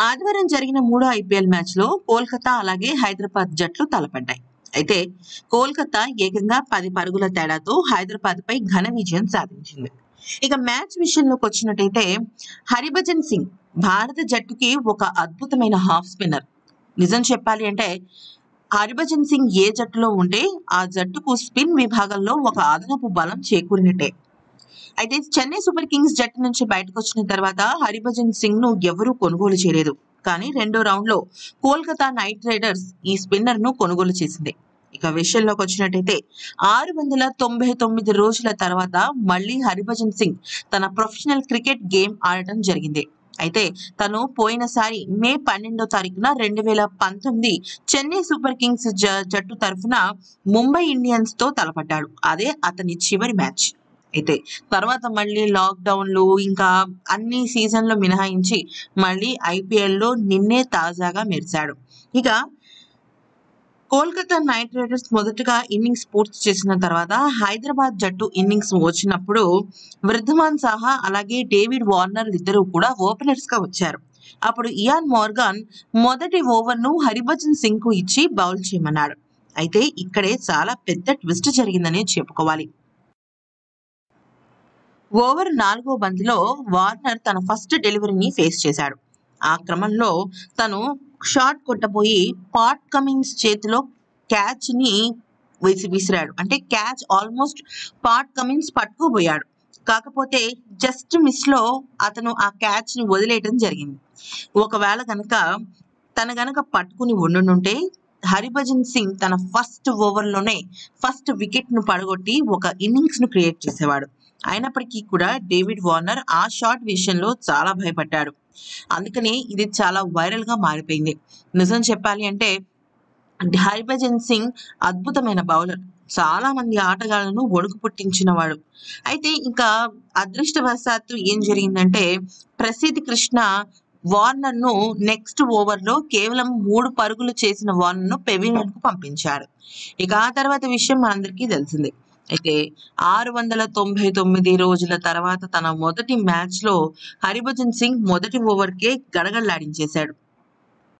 ఆదివారం జరిగిన మూడో ఐపీఎల్ మ్యాచ్లో కోల్కతా అలాగే హైదరాబాద్ జట్లు తలపడ్డాయి. అయితే కోల్కతా ఏకంగా పది పరుగుల తేడాతో హైదరాబాద్ పై ఘన విజయం సాధించింది. ఇక మ్యాచ్ విషయంలోకి వచ్చినట్టయితే హరిభజన్ సింగ్ భారత జట్టుకి ఒక అద్భుతమైన హాఫ్ స్పిన్నర్. నిజం చెప్పాలి అంటే హరిభజన్ సింగ్ ఏ జట్టులో ఉంటే ఆ జట్టుకు స్పిన్ విభాగంలో ఒక అదనపు బలం చేకూరినట్టే. అయితే చెన్నై సూపర్ కింగ్స్ జట్టు నుంచి బయటకు వచ్చిన తర్వాత హరిభజన్ సింగ్ను ఎవరూ కొనుగోలు చేయలేదు. కానీ రెండో రౌండ్లో కోల్కతా నైట్ రైడర్స్ ఈ స్పిన్నర్ను కొనుగోలు చేసింది. ఇక విషయంలోకి వచ్చినట్టయితే ఆరు వందల తొంభై తొమ్మిది రోజుల తర్వాత మళ్ళీ హరిభజన్ సింగ్ తన ప్రొఫెషనల్ క్రికెట్ గేమ్ ఆడటం జరిగింది. అయితే తను పోయినసారి మే పన్నెండో తారీఖున రెండు వేల పంతొమ్మిది చెన్నై సూపర్ కింగ్స్ జట్టు తరఫున ముంబై ఇండియన్స్తో తలపడ్డాడు. అదే అతని చివరి మ్యాచ్. అయితే తర్వాత మళ్ళీ లాక్డౌన్లు ఇంకా అన్ని సీజన్లు మినహాయించి మళ్ళీ ఐపీఎల్లో నిన్నే తాజాగా మెరిశాడు. ఇక కోల్కతా నైట్ రైడర్స్ మొదటగా ఇన్నింగ్స్ పూర్తి చేసిన తర్వాత హైదరాబాద్ జట్టు ఇన్నింగ్స్ వచ్చినప్పుడు వృద్ధమాన్ సాహా అలాగే డేవిడ్ వార్నర్ ఇద్దరు కూడా ఓపెనర్స్గా వచ్చారు. అప్పుడు ఇయాన్ మోర్గాన్ మొదటి ఓవర్ను హరిభజన్ సింగ్కు ఇచ్చి బౌల్ చేయమన్నాడు. అయితే ఇక్కడే చాలా పెద్ద ట్విస్ట్ జరిగిందని చెప్పుకోవాలి. ఓవర్ నాలుగో బంతిలో వార్నర్ తన ఫస్ట్ డెలివరీని ఫేస్ చేశాడు. ఆ క్రమంలో తను షాట్ కొట్టబోయి పాట్ కమిన్స్ చేతిలో క్యాచ్ని విసి విసిరాడు. అంటే క్యాచ్ ఆల్మోస్ట్ పాట్ కమిన్స్ పట్టుకోబోయాడు. కాకపోతే జస్ట్ మిస్లో అతను ఆ క్యాచ్ని వదిలేయటం జరిగింది. ఒకవేళ కనుక తన గనక పట్టుకుని ఉండుంటే హరిభజన్ సింగ్ తన ఫస్ట్ ఓవర్లోనే ఫస్ట్ వికెట్ను పడగొట్టి ఒక ఇన్నింగ్స్ను క్రియేట్ చేసేవాడు. అయినప్పటికీ కూడా డేవిడ్ వార్నర్ ఆ షాట్ విషయంలో చాలా భయపడ్డాడు. అందుకనే ఇది చాలా వైరల్గా మారిపోయింది. నిజం చెప్పాలి అంటే హరిభజన్ సింగ్ అద్భుతమైన బౌలర్. చాలా మంది ఆటగాళ్ళను ఒడుకు పుట్టించినవాడు అయితే ఇంకా అదృష్టవశాత్తు ఏం జరిగిందంటే ప్రసిద్ధి కృష్ణ వార్నర్ను నెక్స్ట్ ఓవర్లో కేవలం మూడు పరుగులు చేసిన వార్నర్ను పెవిలియన్కు పంపించాడు. ఇక ఆ తర్వాత విషయం మనందరికీ తెలిసిందే. అయితే ఆరు వందల తొంభై తొమ్మిది రోజుల తర్వాత తన మొదటి మ్యాచ్లో హరిభజన్ సింగ్ మొదటి ఓవర్ కే గడగడలాడించేశాడు.